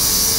Peace.